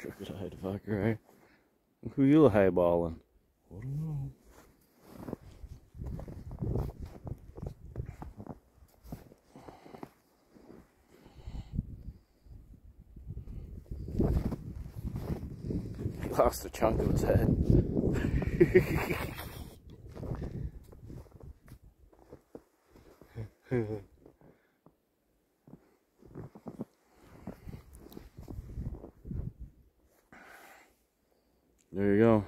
Crooked-eyed fucker, eh? Who you highballing? I don't know. Lost a chunk of his head. There you go.